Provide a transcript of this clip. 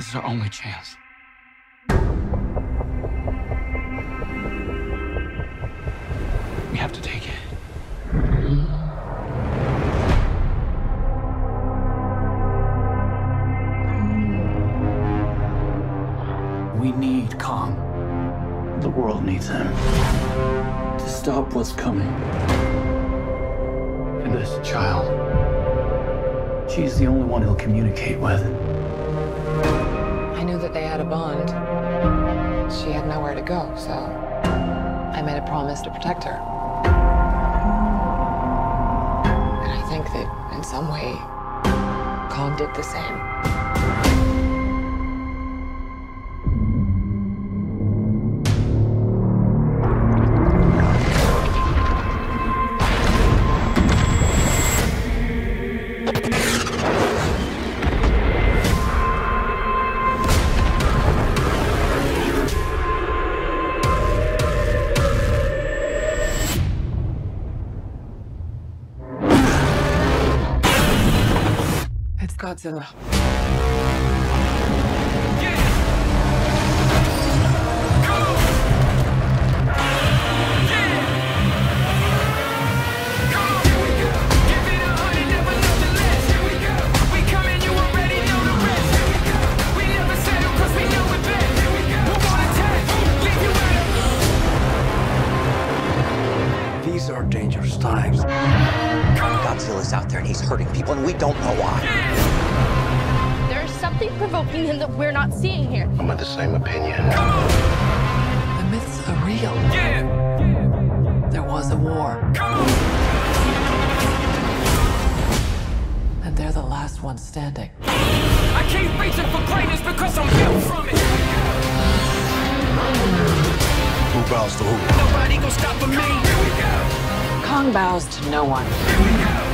This is our only chance. We have to take it. We need Kong. The world needs him to stop what's coming. And this child, she's the only one he'll communicate with. That they had a bond. She had nowhere to go, so I made a promise to protect her. And I think that in some way, Kong did the same. Godzilla. These are dangerous times. Godzilla's out there and he's hurting people, and we don't know why. There's something provoking him that we're not seeing here. I'm of the same opinion. The myths are real. Yeah. There was a war. And they're the last ones standing. I keep reaching for greatness because I'm built from it. Who bows to who? Nobody gonna stop for me. Kong bows to no one. Here we go.